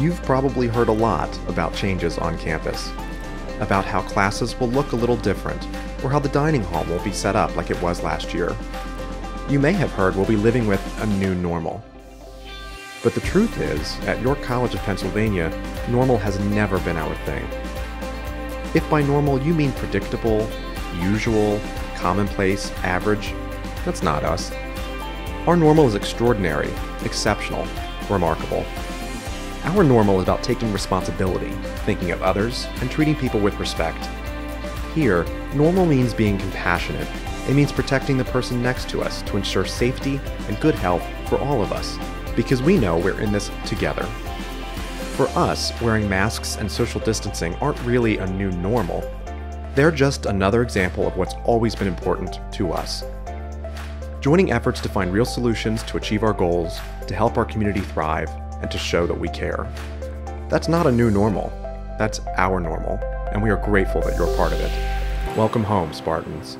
You've probably heard a lot about changes on campus, about how classes will look a little different, or how the dining hall will be set up like it was last year. You may have heard we'll be living with a new normal. But the truth is, at York College of Pennsylvania, normal has never been our thing. If by normal you mean predictable, usual, commonplace, average, that's not us. Our normal is extraordinary, exceptional, remarkable. Our normal is about taking responsibility, thinking of others, and treating people with respect. Here, normal means being compassionate. It means protecting the person next to us to ensure safety and good health for all of us, because we know we're in this together. For us, wearing masks and social distancing aren't really a new normal. They're just another example of what's always been important to us. Joining efforts to find real solutions to achieve our goals, to help our community thrive, and to show that we care. That's not a new normal. That's our normal, and we are grateful that you're part of it. Welcome home, Spartans.